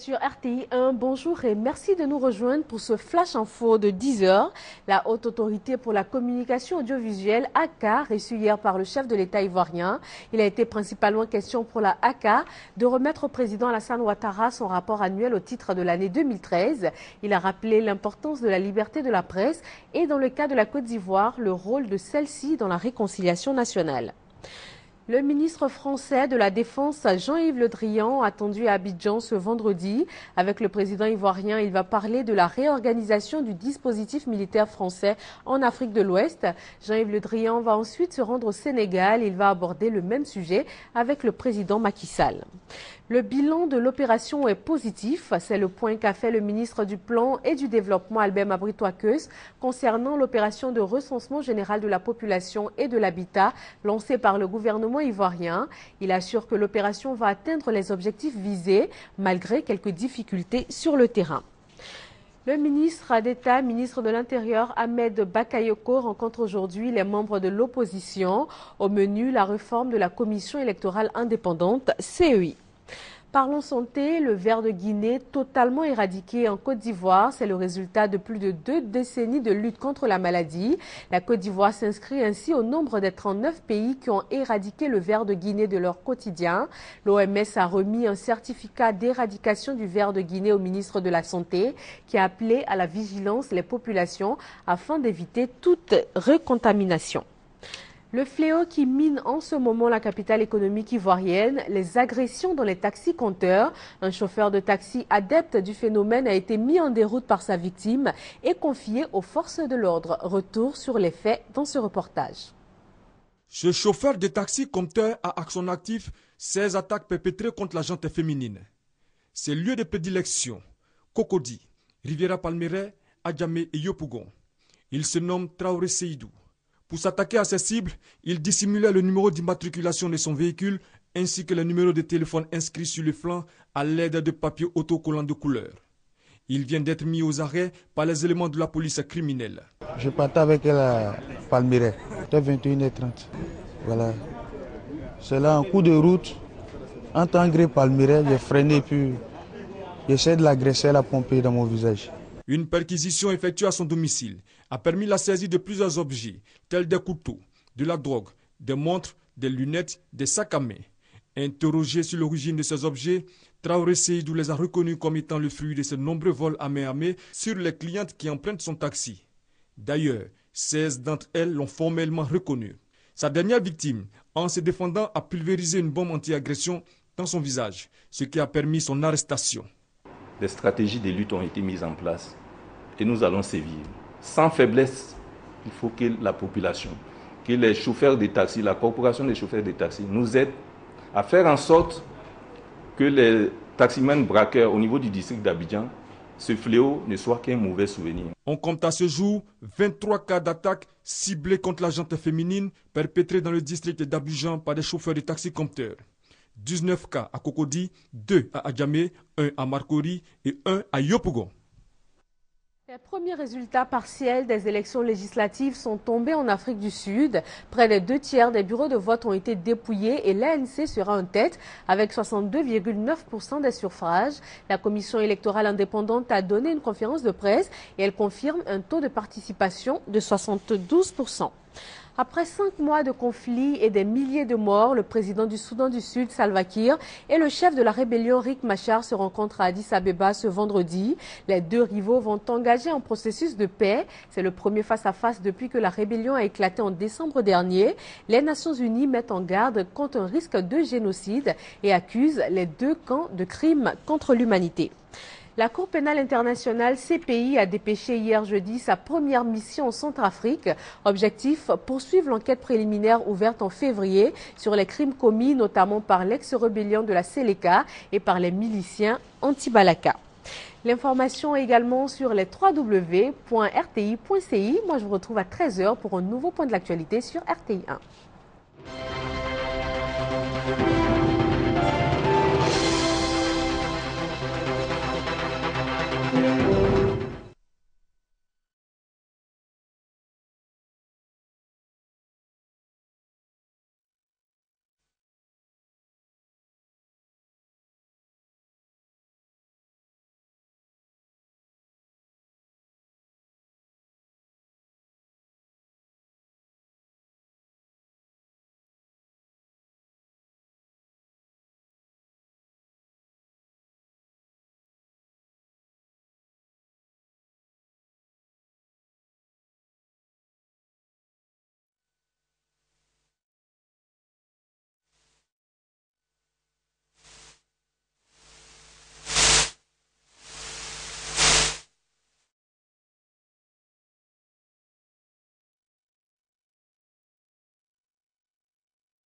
sur RTI 1, bonjour et merci de nous rejoindre pour ce flash info de 10 heures. La Haute Autorité pour la Communication Audiovisuelle, ACA, reçue hier par le chef de l'État ivoirien. Il a été principalement question pour la ACA de remettre au président Alassane Ouattara son rapport annuel au titre de l'année 2013. Il a rappelé l'importance de la liberté de la presse et dans le cas de la Côte d'Ivoire, le rôle de celle-ci dans la réconciliation nationale. Le ministre français de la Défense, Jean-Yves Le Drian, attendu à Abidjan ce vendredi. Avec le président ivoirien, il va parler de la réorganisation du dispositif militaire français en Afrique de l'Ouest. Jean-Yves Le Drian va ensuite se rendre au Sénégal. Il va aborder le même sujet avec le président Macky Sall. Le bilan de l'opération est positif. C'est le point qu'a fait le ministre du Plan et du Développement, Albert Mabritoakeus, concernant l'opération de recensement général de la population et de l'habitat lancée par le gouvernement ivoirien. Il assure que l'opération va atteindre les objectifs visés, malgré quelques difficultés sur le terrain. Le ministre d'État, ministre de l'Intérieur, Ahmed Bakayoko, rencontre aujourd'hui les membres de l'opposition. Au menu, la réforme de la Commission électorale indépendante, CEI. Parlons santé, le ver de Guinée totalement éradiqué en Côte d'Ivoire, c'est le résultat de plus de deux décennies de lutte contre la maladie. La Côte d'Ivoire s'inscrit ainsi au nombre des 39 pays qui ont éradiqué le ver de Guinée de leur quotidien. L'OMS a remis un certificat d'éradication du ver de Guinée au ministre de la Santé qui a appelé à la vigilance les populations afin d'éviter toute recontamination. Le fléau qui mine en ce moment la capitale économique ivoirienne, les agressions dans les taxis compteurs. Un chauffeur de taxi adepte du phénomène a été mis en déroute par sa victime et confié aux forces de l'ordre. Retour sur les faits dans ce reportage. Ce chauffeur de taxi compteur a à son actif 16 attaques perpétrées contre la gente féminine. Ses lieux de prédilection, Cocody, Riviera Palmeret, Adjamé et Yopougon. Il se nomme Traoré Seydou. Pour s'attaquer à ses cibles, il dissimulait le numéro d'immatriculation de son véhicule ainsi que le numéro de téléphone inscrit sur le flanc à l'aide de papiers autocollants de couleur. Il vient d'être mis aux arrêts par les éléments de la police criminelle. Je partais avec elle à Palmyre, c'était 21h30. Voilà. C'est là, en coup de route, en tant que Palmyre, j'ai freiné puis j'essaie de l'agresser, elle a pompé dans mon visage. Une perquisition effectuée à son domicile a permis la saisie de plusieurs objets, tels des couteaux, de la drogue, des montres, des lunettes, des sacs à main. Interrogé sur l'origine de ces objets, Traoré Seydou les a reconnus comme étant le fruit de ces nombreux vols à main armée sur les clientes qui empruntent son taxi. D'ailleurs, 16 d'entre elles l'ont formellement reconnu. Sa dernière victime, en se défendant, a pulvérisé une bombe anti-agression dans son visage, ce qui a permis son arrestation. Des stratégies de lutte ont été mises en place et nous allons sévir sans faiblesse, il faut que la population, que les chauffeurs de taxi, la corporation des chauffeurs de taxi nous aident à faire en sorte que les taximens braqueurs au niveau du district d'Abidjan, ce fléau ne soit qu'un mauvais souvenir. On compte à ce jour 23 cas d'attaque ciblés contre la gente féminine perpétrés dans le district d'Abidjan par des chauffeurs de taxi compteurs. 19 cas à Cocody, 2 à Adjamé, 1 à Marcory et 1 à Yopougon. Les premiers résultats partiels des élections législatives sont tombés en Afrique du Sud. Près des deux tiers des bureaux de vote ont été dépouillés et l'ANC sera en tête avec 62,9% des suffrages. La commission électorale indépendante a donné une conférence de presse et elle confirme un taux de participation de 72%. Après cinq mois de conflit et des milliers de morts, le président du Soudan du Sud, Salva Kiir, et le chef de la rébellion, Rick Machar, se rencontrent à Addis Abeba ce vendredi. Les deux rivaux vont engager un processus de paix. C'est le premier face-à-face depuis que la rébellion a éclaté en décembre dernier. Les Nations Unies mettent en garde contre un risque de génocide et accusent les deux camps de crimes contre l'humanité. La Cour pénale internationale CPI a dépêché hier jeudi sa première mission en Centrafrique. Objectif, poursuivre l'enquête préliminaire ouverte en février sur les crimes commis notamment par l'ex-rébellion de la Séléka et par les miliciens anti-Balaka. L'information également sur les www.rti.ci. Moi, je vous retrouve à 13h pour un nouveau point de l'actualité sur RTI 1.